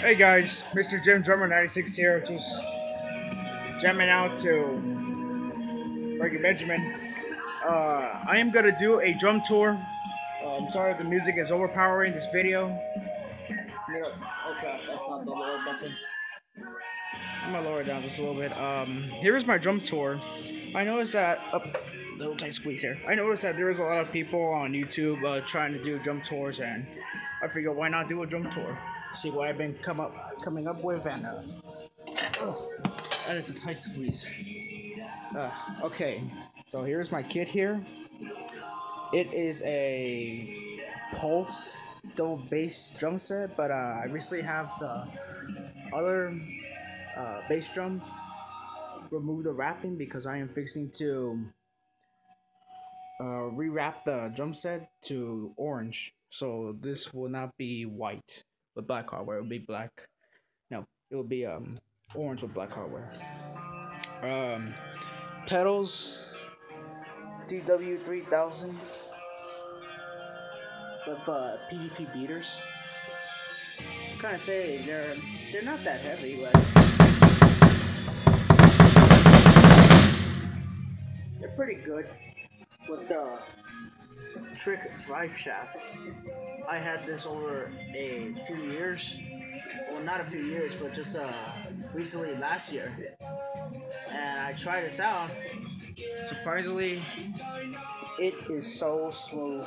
Hey guys, Mr. JEM Drummer 96 here, just jamming out to Reggie Benjamin. Uh, I am gonna do a drum tour. Uh, I'm sorry the music is overpowering this video. Okay, that's not the lower button. I'm gonna lower it down just a little bit. Um, here's my drum tour. I noticed that up oh, little tight squeeze here. I noticed that there was a lot of people on YouTube uh, trying to do drum tours, and I figured why not do a drum tour? See what I've been come up coming up with, and uh, oh, that is a tight squeeze. Uh, okay, so here's my kit here. It is a Pulse double bass drum set, but uh, I recently have the other uh, bass drum remove the wrapping because I am fixing to uh, rewrap the drum set to orange. So this will not be white with black hardware. It will be black. No, it will be um orange with black hardware. Um, pedals DW3000 with uh, PDP beaters. kind of say they're they're not that heavy, but they're pretty good with the trick drive shaft. I had this over a few years. Well, not a few years, but just uh, recently last year. And I tried this out. Surprisingly, it is so smooth.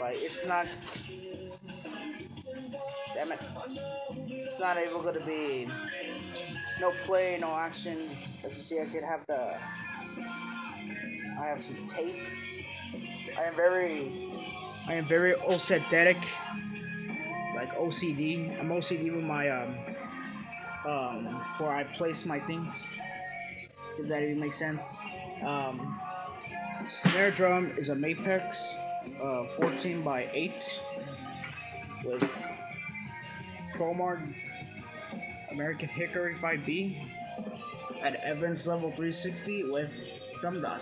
Like, it's not. Damn it. It's not even gonna be. No play, no action. As you see, I could have the. I have some tape I am very, I am very OCDetic, like OCD. I'm OCD with my um, um, where I place my things. If that even makes sense. Um, snare drum is a Mapex, uh, 14 by 8 with Promark American Hickory 5B at Evans level 360 with drum dot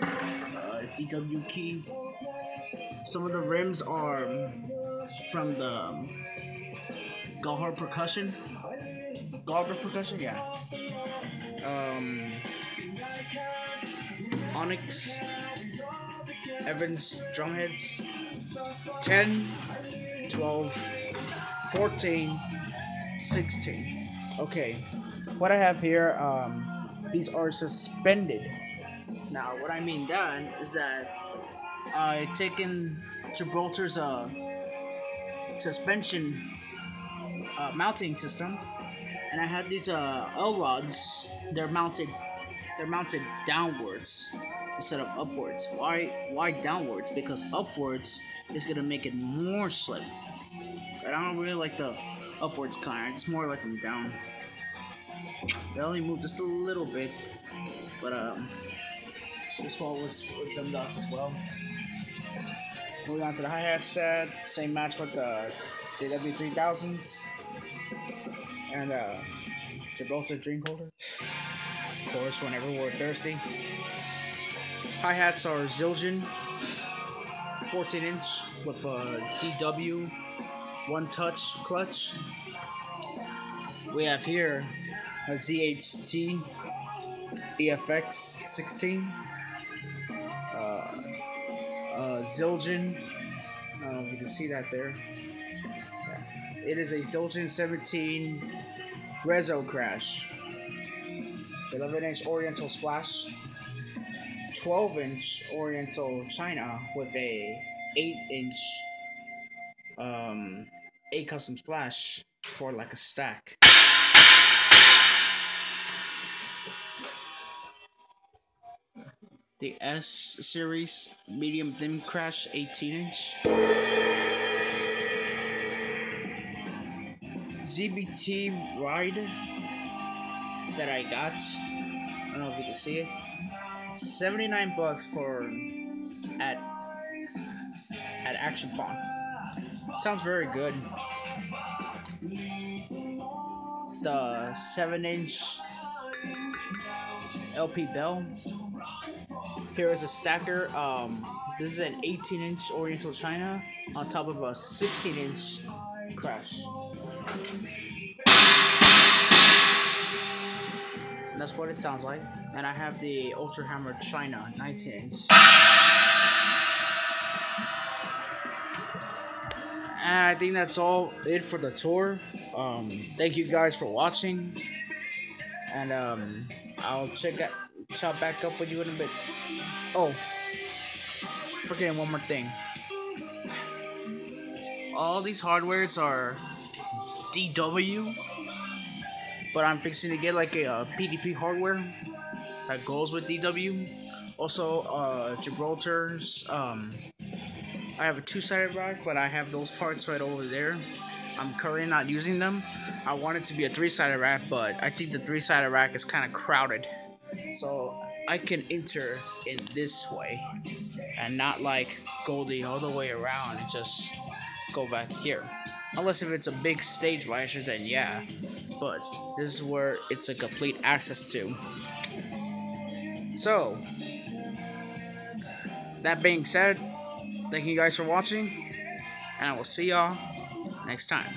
uh, DW key. Some of the rims are from the um, Gallhard percussion. Gallhard percussion, yeah. Um, Onyx Evans drumheads 10, 12, 14, 16. Okay, what I have here, um, these are suspended now, what I mean done is that I taken Gibraltar's uh, suspension uh, mounting system, and I had these uh, L rods. They're mounted. They're mounted downwards instead of upwards. Why? Why downwards? Because upwards is gonna make it more slip. But I don't really like the upwards kind. It's more like them down. They only move just a little bit, but um. This one was with them dots as well. Moving on to the hi-hat set, same match with the DW3000s. And uh, Gibraltar drink holder. Of course, whenever we're thirsty. Hi-hats are Zildjian, 14 inch with a DW one touch clutch. We have here a ZHT EFX 16 Zildjian. If you can see that there. It is a Zildjian 17 Rezo Crash. 11 inch Oriental Splash. 12 inch Oriental China with a 8 inch um, a custom splash for like a stack. The S series medium thin crash 18 inch. ZBT ride that I got. I don't know if you can see it. 79 bucks for at at Action Pawn. Sounds very good. The 7 inch LP Bell here is a stacker. Um, this is an 18 inch Oriental China on top of a 16 inch crash. And that's what it sounds like. And I have the Ultra Hammer China 19 inch. And I think that's all it for the tour. Um, thank you guys for watching. And um, I'll check out, chop back up with you in a bit. Oh, forgetting one more thing. All these hardwares are DW, but I'm fixing to get like a, a PDP hardware that goes with DW. Also, uh, Gibraltar's. Um, I have a two-sided rack, but I have those parts right over there. I'm currently not using them. I want it to be a three-sided rack, but I think the three-sided rack is kind of crowded. So I can enter in this way and not like go all the way around and just go back here. Unless if it's a big stage lasher, then yeah. But this is where it's a complete access to. So, that being said, thank you guys for watching, and I will see y'all next time.